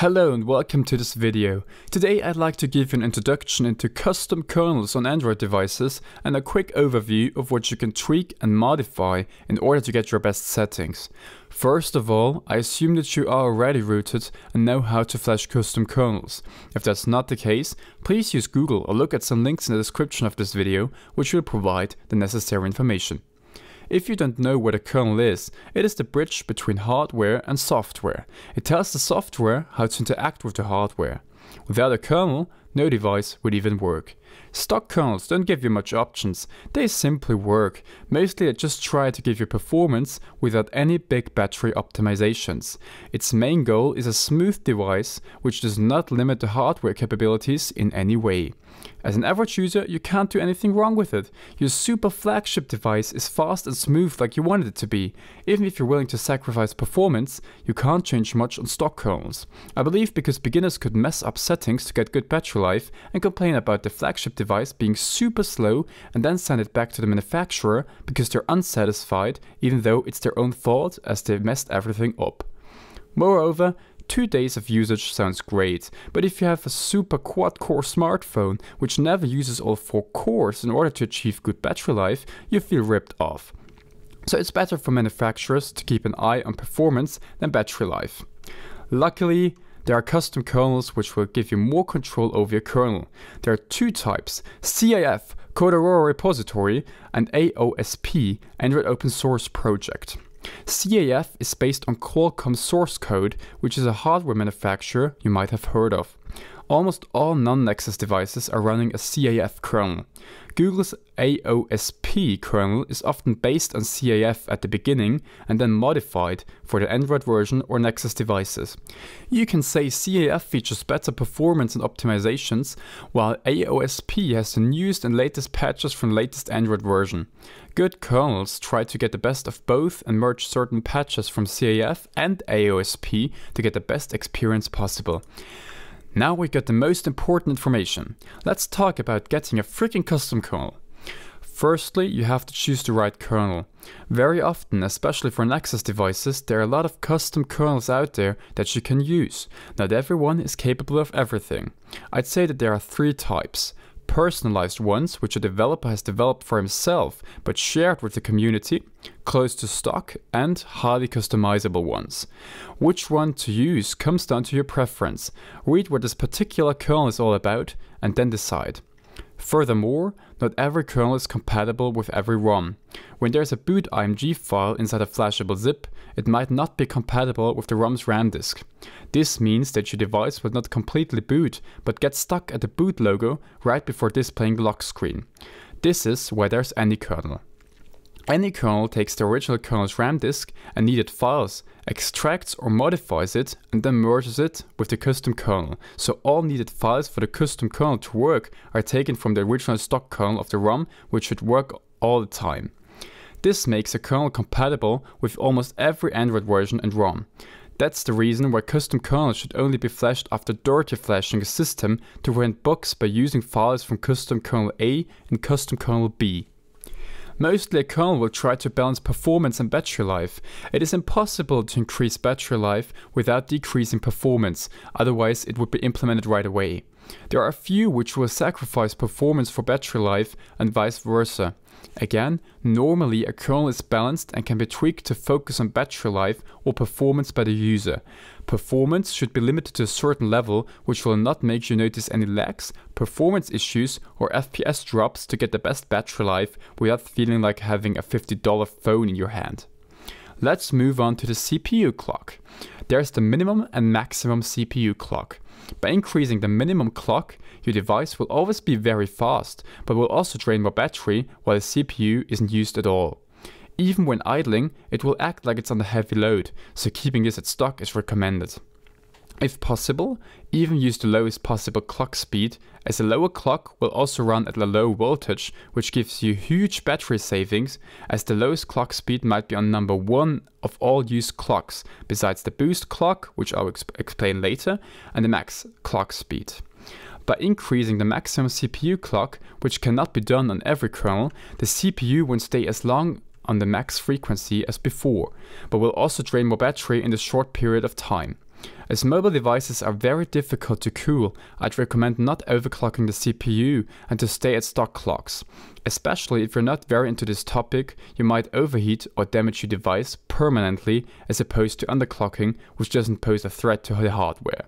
Hello and welcome to this video. Today I'd like to give you an introduction into custom kernels on Android devices and a quick overview of what you can tweak and modify in order to get your best settings. First of all, I assume that you are already rooted and know how to flash custom kernels. If that's not the case, please use Google or look at some links in the description of this video which will provide the necessary information. If you don't know what a kernel is, it is the bridge between hardware and software. It tells the software how to interact with the hardware. Without a kernel, no device would even work. Stock kernels don't give you much options, they simply work. Mostly they just try to give you performance without any big battery optimizations. Its main goal is a smooth device which does not limit the hardware capabilities in any way. As an average user, you can't do anything wrong with it. Your super flagship device is fast and smooth like you wanted it to be. Even if you're willing to sacrifice performance, you can't change much on stock kernels. I believe because beginners could mess up settings to get good battery life and complain about the flagship device being super slow and then send it back to the manufacturer because they're unsatisfied even though it's their own fault as they messed everything up. Moreover, Two days of usage sounds great, but if you have a super quad-core smartphone which never uses all four cores in order to achieve good battery life, you feel ripped off. So it's better for manufacturers to keep an eye on performance than battery life. Luckily, there are custom kernels which will give you more control over your kernel. There are two types, CAF, Code Aurora Repository, and AOSP, Android Open Source Project. CAF is based on Qualcomm source code, which is a hardware manufacturer you might have heard of. Almost all non-Nexus devices are running a CAF kernel. Google's AOSP kernel is often based on CAF at the beginning and then modified for the Android version or Nexus devices. You can say CAF features better performance and optimizations, while AOSP has the newest and latest patches from the latest Android version. Good kernels try to get the best of both and merge certain patches from CAF and AOSP to get the best experience possible. Now we got the most important information. Let's talk about getting a freaking custom kernel. Firstly, you have to choose the right kernel. Very often, especially for Nexus devices, there are a lot of custom kernels out there that you can use. Not everyone is capable of everything. I'd say that there are three types personalized ones, which a developer has developed for himself but shared with the community, close to stock, and highly customizable ones. Which one to use comes down to your preference. Read what this particular kernel is all about and then decide. Furthermore, not every kernel is compatible with every ROM. When there's a boot IMG file inside a flashable zip, it might not be compatible with the ROM's RAM disk. This means that your device will not completely boot, but get stuck at the boot logo right before displaying the lock screen. This is why there's AnyKernel. AnyKernel takes the original kernel's RAM disk and needed files, extracts or modifies it, and then merges it with the custom kernel. So all needed files for the custom kernel to work are taken from the original stock kernel of the ROM, which should work all the time. This makes a kernel compatible with almost every Android version and ROM. That's the reason why custom kernels should only be flashed after dirty flashing a system to prevent bugs by using files from custom kernel A and custom kernel B. Mostly a kernel will try to balance performance and battery life. It is impossible to increase battery life without decreasing performance, otherwise it would be implemented right away. There are a few which will sacrifice performance for battery life and vice versa. Again, normally a kernel is balanced and can be tweaked to focus on battery life or performance by the user. Performance should be limited to a certain level which will not make you notice any lags, performance issues or FPS drops to get the best battery life without feeling like having a $50 phone in your hand. Let's move on to the CPU clock. There's the minimum and maximum CPU clock. By increasing the minimum clock, your device will always be very fast, but will also drain more battery while the CPU isn't used at all. Even when idling, it will act like it's under heavy load, so keeping this at stock is recommended. If possible, even use the lowest possible clock speed, as a lower clock will also run at a low voltage, which gives you huge battery savings, as the lowest clock speed might be on number 1 of all used clocks, besides the boost clock, which I'll exp explain later, and the max clock speed. By increasing the maximum CPU clock, which cannot be done on every kernel, the CPU won't stay as long on the max frequency as before, but will also drain more battery in a short period of time. As mobile devices are very difficult to cool, I'd recommend not overclocking the CPU and to stay at stock clocks. Especially if you're not very into this topic, you might overheat or damage your device permanently as opposed to underclocking, which doesn't pose a threat to the hardware.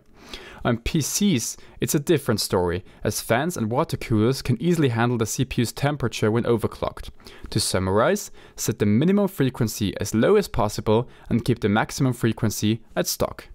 On PCs, it's a different story, as fans and water coolers can easily handle the CPU's temperature when overclocked. To summarize, set the minimum frequency as low as possible and keep the maximum frequency at stock.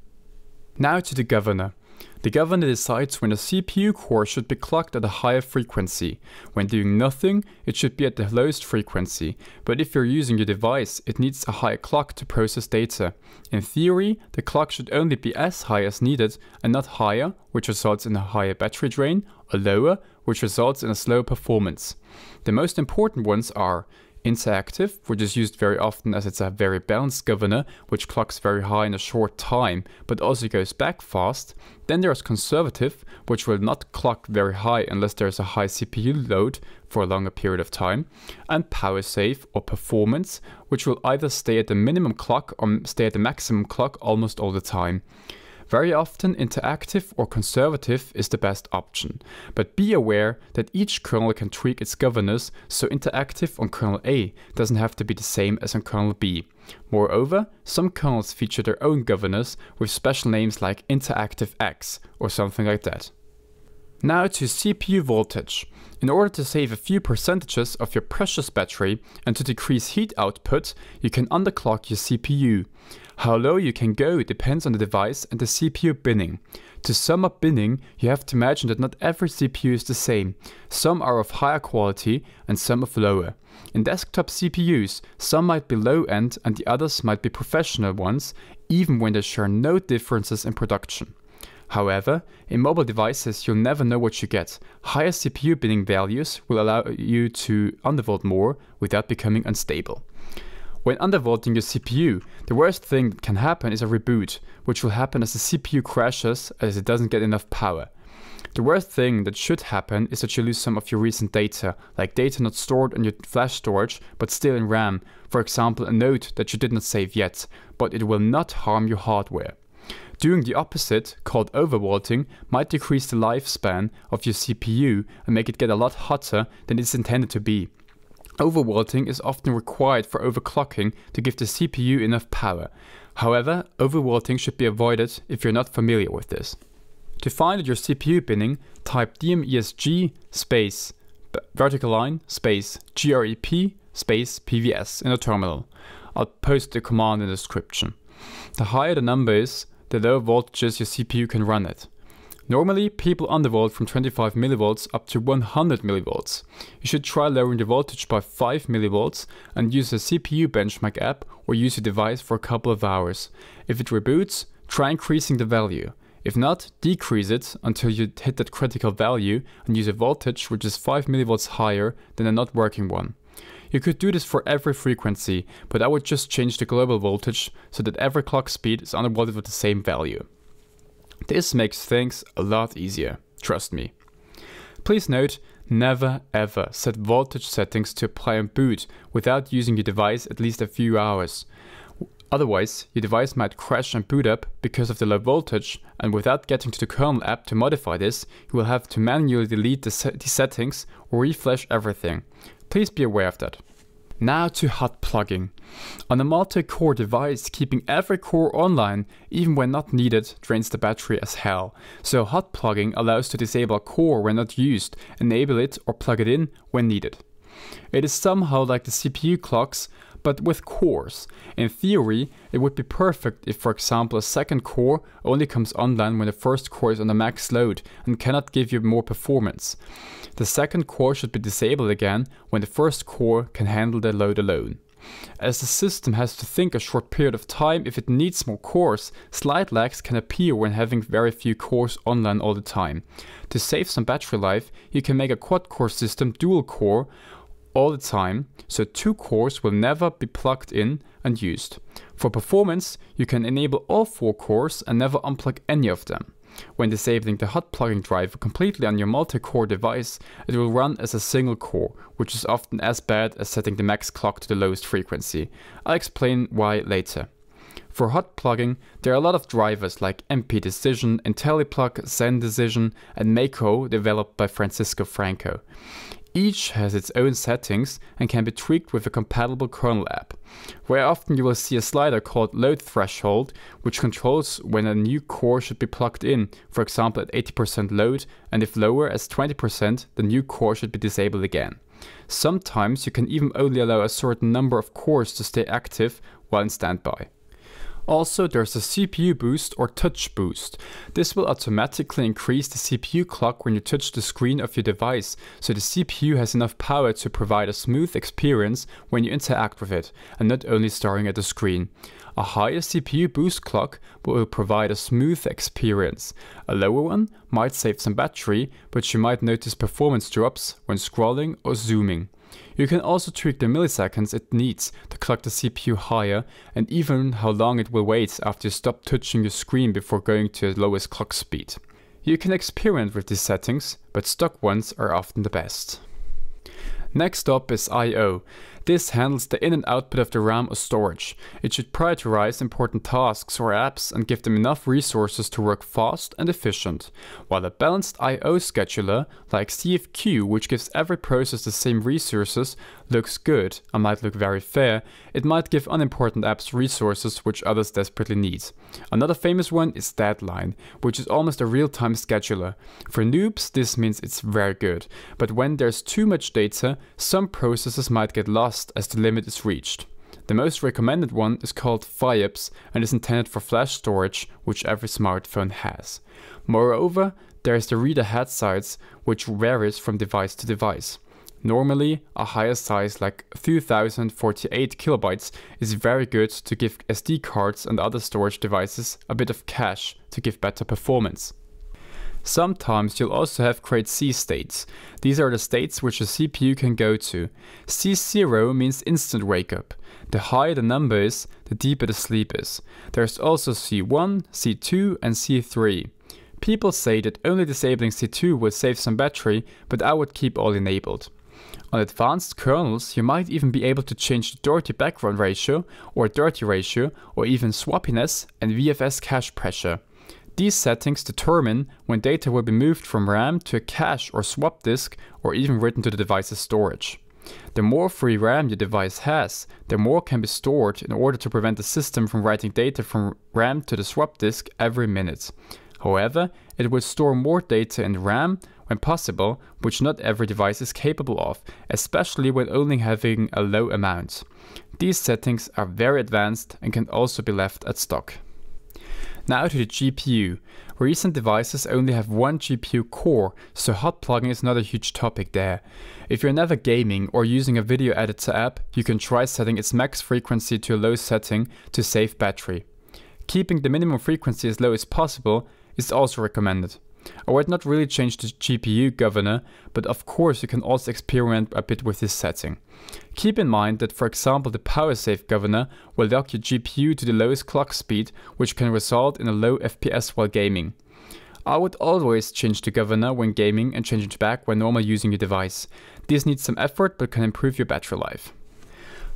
Now to the governor. The governor decides when a CPU core should be clocked at a higher frequency. When doing nothing, it should be at the lowest frequency, but if you're using your device, it needs a higher clock to process data. In theory, the clock should only be as high as needed and not higher, which results in a higher battery drain, or lower, which results in a slower performance. The most important ones are interactive, which is used very often as it's a very balanced governor, which clocks very high in a short time, but also goes back fast. Then there's conservative, which will not clock very high unless there's a high CPU load for a longer period of time. And power save or performance, which will either stay at the minimum clock or stay at the maximum clock almost all the time. Very often interactive or conservative is the best option, but be aware that each kernel can tweak its governors, so interactive on kernel A doesn't have to be the same as on kernel B. Moreover, some kernels feature their own governors with special names like interactive X or something like that. Now to CPU voltage. In order to save a few percentages of your precious battery and to decrease heat output, you can underclock your CPU. How low you can go depends on the device and the CPU binning. To sum up binning, you have to imagine that not every CPU is the same. Some are of higher quality and some of lower. In desktop CPUs, some might be low end and the others might be professional ones, even when they share no differences in production. However, in mobile devices you'll never know what you get. Higher CPU binning values will allow you to undervolt more without becoming unstable. When undervolting your CPU, the worst thing that can happen is a reboot, which will happen as the CPU crashes as it doesn't get enough power. The worst thing that should happen is that you lose some of your recent data, like data not stored in your flash storage but still in RAM, for example a note that you did not save yet, but it will not harm your hardware. Doing the opposite, called overvolting, might decrease the lifespan of your CPU and make it get a lot hotter than it's intended to be. Overvolting is often required for overclocking to give the CPU enough power. However, overvolting should be avoided if you're not familiar with this. To find your CPU binning, type dmesg space vertical line space grep space pvs in a terminal. I'll post the command in the description. The higher the number is, the lower voltages your CPU can run at. Normally, people undervolt from 25 mV up to 100 mV. You should try lowering the voltage by 5 mV and use a CPU benchmark app or use your device for a couple of hours. If it reboots, try increasing the value. If not, decrease it until you hit that critical value and use a voltage which is 5 mV higher than a not working one. You could do this for every frequency, but I would just change the global voltage so that every clock speed is undervolted with the same value. This makes things a lot easier, trust me. Please note, never ever set voltage settings to apply on boot without using your device at least a few hours. Otherwise, your device might crash and boot up because of the low voltage, and without getting to the kernel app to modify this, you will have to manually delete the, se the settings or reflash everything. Please be aware of that. Now to hot plugging. On a multi-core device, keeping every core online, even when not needed, drains the battery as hell. So hot plugging allows to disable a core when not used, enable it or plug it in when needed. It is somehow like the CPU clocks, but with cores. In theory, it would be perfect if, for example, a second core only comes online when the first core is on the max load and cannot give you more performance. The second core should be disabled again when the first core can handle the load alone. As the system has to think a short period of time if it needs more cores, slight lags can appear when having very few cores online all the time. To save some battery life, you can make a quad-core system dual core all the time, so two cores will never be plugged in and used. For performance, you can enable all four cores and never unplug any of them. When disabling the hot plugging driver completely on your multi-core device, it will run as a single core, which is often as bad as setting the max clock to the lowest frequency. I'll explain why later. For hot plugging, there are a lot of drivers like MP Decision, IntelliPlug, Zen Decision, and Mako developed by Francisco Franco. Each has its own settings and can be tweaked with a compatible kernel app. where often you will see a slider called load threshold, which controls when a new core should be plugged in, for example at 80% load, and if lower as 20%, the new core should be disabled again. Sometimes you can even only allow a certain number of cores to stay active while in standby. Also, there's a CPU boost or touch boost. This will automatically increase the CPU clock when you touch the screen of your device, so the CPU has enough power to provide a smooth experience when you interact with it, and not only staring at the screen. A higher CPU boost clock will provide a smooth experience. A lower one might save some battery, but you might notice performance drops when scrolling or zooming. You can also tweak the milliseconds it needs to clock the CPU higher and even how long it will wait after you stop touching your screen before going to the lowest clock speed. You can experiment with these settings, but stock ones are often the best. Next up is I.O. This handles the in and output of the RAM or storage. It should prioritize important tasks or apps and give them enough resources to work fast and efficient. While a balanced I.O. scheduler, like CFQ, which gives every process the same resources, looks good and might look very fair, it might give unimportant apps resources which others desperately need. Another famous one is Deadline, which is almost a real-time scheduler. For noobs, this means it's very good, but when there's too much data, some processes might get lost as the limit is reached. The most recommended one is called FIOPS and is intended for flash storage, which every smartphone has. Moreover, there is the read ahead size, which varies from device to device. Normally, a higher size like 2048 kilobytes is very good to give SD cards and other storage devices a bit of cache to give better performance. Sometimes you'll also have create C states. These are the states which a CPU can go to. C0 means instant wake up. The higher the number is, the deeper the sleep is. There's also C1, C2 and C3. People say that only disabling C2 will save some battery, but I would keep all enabled. On advanced kernels, you might even be able to change the dirty background ratio, or dirty ratio, or even swappiness and VFS cache pressure. These settings determine when data will be moved from RAM to a cache or swap disk or even written to the device's storage. The more free RAM your device has, the more can be stored in order to prevent the system from writing data from RAM to the swap disk every minute. However, it will store more data in RAM when possible, which not every device is capable of, especially when only having a low amount. These settings are very advanced and can also be left at stock. Now to the GPU. Recent devices only have one GPU core, so hot plugging is not a huge topic there. If you're never gaming or using a video editor app, you can try setting its max frequency to a low setting to save battery. Keeping the minimum frequency as low as possible is also recommended. I would not really change the GPU governor, but of course you can also experiment a bit with this setting. Keep in mind that for example the power save governor will lock your GPU to the lowest clock speed, which can result in a low FPS while gaming. I would always change the governor when gaming and change it back when normal using your device. This needs some effort but can improve your battery life.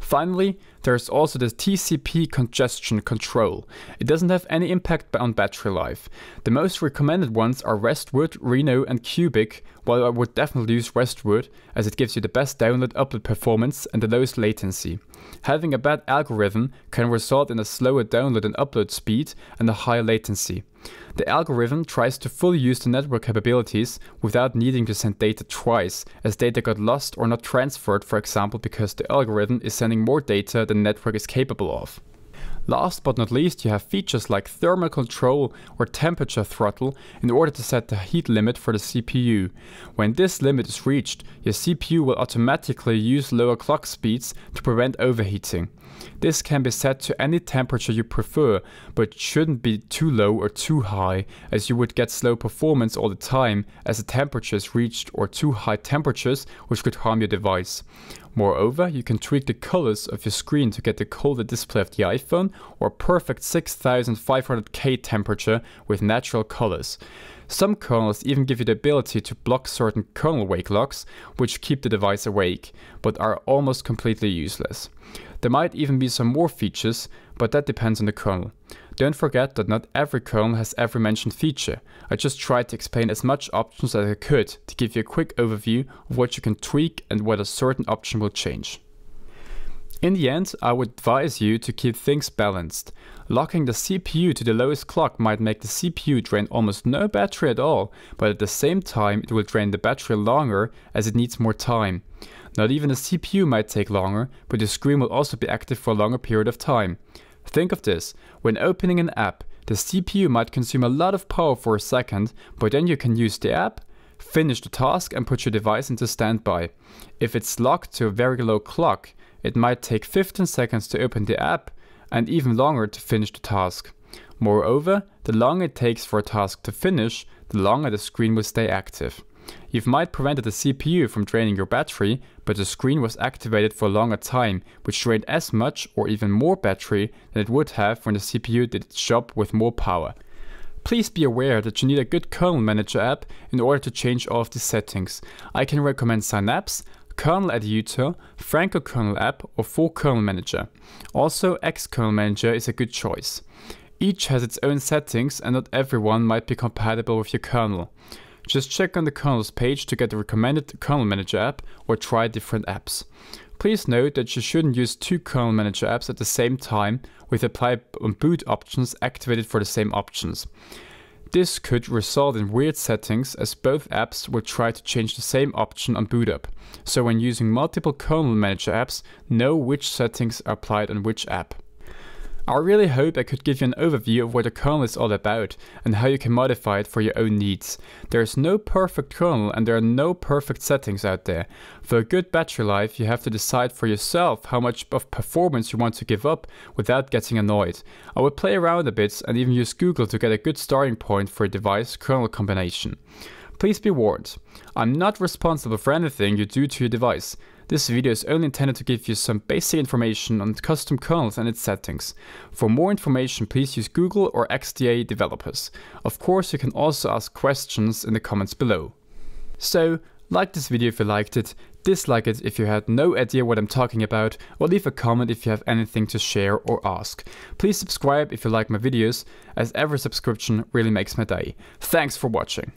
Finally, there's also the TCP congestion control. It doesn't have any impact on battery life. The most recommended ones are Westwood, Reno and Cubic, while I would definitely use Westwood as it gives you the best download upload performance and the lowest latency. Having a bad algorithm can result in a slower download and upload speed and a higher latency. The algorithm tries to fully use the network capabilities without needing to send data twice, as data got lost or not transferred for example because the algorithm is sending more data than network is capable of. Last but not least, you have features like thermal control or temperature throttle in order to set the heat limit for the CPU. When this limit is reached, your CPU will automatically use lower clock speeds to prevent overheating. This can be set to any temperature you prefer, but shouldn't be too low or too high, as you would get slow performance all the time as the temperature is reached or too high temperatures which could harm your device. Moreover, you can tweak the colors of your screen to get the colder display of the iPhone or perfect 6500K temperature with natural colors. Some kernels even give you the ability to block certain kernel wake locks, which keep the device awake, but are almost completely useless. There might even be some more features, but that depends on the kernel. Don't forget that not every kernel has every mentioned feature. I just tried to explain as much options as I could to give you a quick overview of what you can tweak and what a certain option will change. In the end, I would advise you to keep things balanced. Locking the CPU to the lowest clock might make the CPU drain almost no battery at all, but at the same time it will drain the battery longer as it needs more time. Not even the CPU might take longer, but the screen will also be active for a longer period of time. Think of this, when opening an app, the CPU might consume a lot of power for a second, but then you can use the app, finish the task and put your device into standby. If it's locked to a very low clock, it might take 15 seconds to open the app and even longer to finish the task. Moreover, the longer it takes for a task to finish, the longer the screen will stay active. You might prevented the CPU from draining your battery, but the screen was activated for a longer time, which drained as much or even more battery than it would have when the CPU did its job with more power. Please be aware that you need a good kernel manager app in order to change all of these settings. I can recommend Synapse, Kernel Editor, Franco Kernel app or Full Kernel Manager. Also, Xkernel Manager is a good choice. Each has its own settings and not everyone might be compatible with your kernel. Just check on the kernel's page to get the recommended kernel manager app or try different apps. Please note that you shouldn't use two kernel manager apps at the same time with apply on boot options activated for the same options. This could result in weird settings as both apps will try to change the same option on boot up. So when using multiple kernel manager apps, know which settings are applied on which app. I really hope I could give you an overview of what a kernel is all about and how you can modify it for your own needs. There is no perfect kernel and there are no perfect settings out there. For a good battery life, you have to decide for yourself how much of performance you want to give up without getting annoyed. I would play around a bit and even use Google to get a good starting point for a device kernel combination. Please be warned, I'm not responsible for anything you do to your device. This video is only intended to give you some basic information on custom kernels and its settings. For more information, please use Google or XDA developers. Of course, you can also ask questions in the comments below. So, like this video if you liked it, dislike it if you had no idea what I'm talking about, or leave a comment if you have anything to share or ask. Please subscribe if you like my videos, as every subscription really makes my day. Thanks for watching.